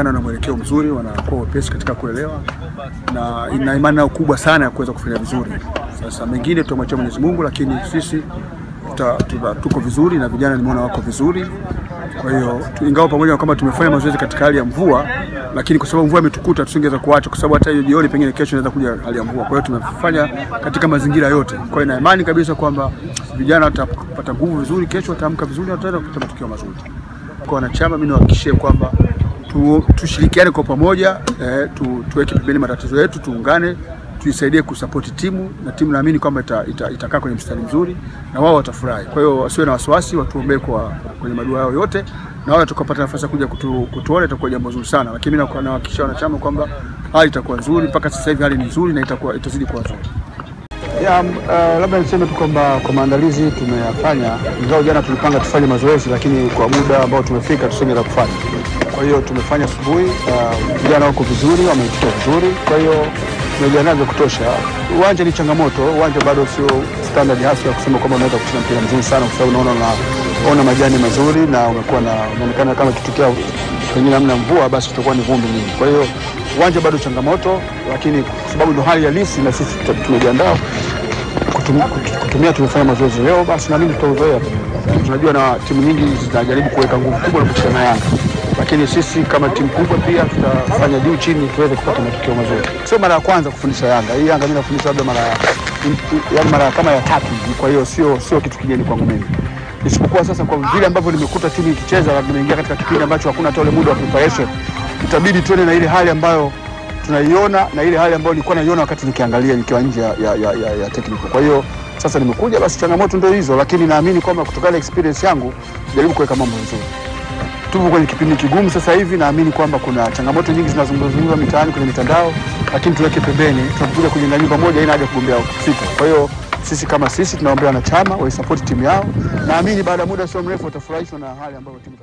inaonekana na mwelekeo mzuri, wanakuwa wepesi katika kuelewa na ina imani nao kubwa sana ya kuweza kufanya vizuri. Sasa mengine tutamwachia Mwenyezi Mungu, lakini sisi tuta, tuta, tuko vizuri na vijana nimeona wako vizuri. Kwa hiyo ingawa pamoja na kwamba tumefanya mazoezi katika hali ya mvua, lakini kwa sababu mvua imetukuta tusingeweza kuacha, kwa sababu hata hiyo jioni pengine kesho inaweza kuja hali ya mvua. Kwa hiyo tumefanya katika mazingira yote. Kwa hiyo ina imani kabisa kwamba vijana watapata nguvu vizuri, kesho wataamka vizuri na wataenda kupata matokeo mazuri. Kwa wanachama, mimi niwahakikishie kwamba tu, tushirikiane kwa pamoja eh, tu, tuweke pembeni matatizo yetu, tuungane, tuisaidie kusapoti timu na timu naamini kwamba itakaa ita, itakaa kwenye mstari mzuri na wao watafurahi. Kwa hiyo wasiwe na wasiwasi, watuombee kwa kwenye madua yao yote, na wao tukapata nafasi ya kuja kutu, kutuona itakuwa jambo zuri sana, lakini mimi wanachama kwamba hali itakuwa nzuri. Mpaka sasa hivi hali ni nzuri na itakuwa itazidi kuwa nzuri. Ya, uh, labda niseme tu kwamba kwa maandalizi tumeyafanya, ingawa jana tulipanga tufanye mazoezi, lakini kwa muda ambao tumefika tusingeweza kufanya. Kwa hiyo tumefanya asubuhi, uh, vijana wako vizuri, wameitikia vizuri, kwa hiyo tumejiandaa vya kutosha. Uwanja ni changamoto, uwanja bado sio standard hasa ya kusema kwamba unaweza kucheza mpira mzuri sana, kwa sababu unaona unaona majani mazuri na umekuwa na unaonekana kama kitokea pengine hamna mvua, basi tutakuwa ni vumbi nyingi. Kwa hiyo uwanja bado changamoto, lakini kwa sababu ndio hali halisi na sisi tumejiandaa kutum- kutumia tumefanya mazoezi leo, basi naamini tutauzoea. Tunajua na timu nyingi zinajaribu kuweka nguvu kubwa na kucheza na Yanga, lakini sisi kama timu kubwa pia tutafanya juu chini tuweze kupata matokeo mazuri. Sio mara ya kwanza kufundisha Yanga hii. Yanga mimi nafundisha labda mara ya- yaani mara kama ya tatu kwa hiyo sio sio kitu kigeni kwangu mimi isipokuwa sasa kwa vile ambavyo nimekuta timu ikicheza, na nimeingia katika kipindi ambacho hakuna ule muda wa preparation, itabidi tuende na ile hali ambayo tunaiona na ile hali ambayo nilikuwa naiona wakati nikiangalia nikiwa nje ya, ya, ya, ya, ya technical. Kwa hiyo sasa nimekuja, basi changamoto ndio hizo, lakini naamini kwamba kutokana na experience yangu jaribu kuweka mambo vizuri. Tupo kwenye kipindi kigumu sasa hivi, naamini kwamba kuna changamoto nyingi zinazungumzwa mitaani kwenye mitandao, lakini tuweke pembeni. Tunakuja kujenga nyumba moja, haina haja kugombea sita. Kwa hiyo sisi kama sisi tunaombea wanachama waisapoti timu yao, naamini baada ya muda sio mrefu watafurahishwa na hali ambayo timu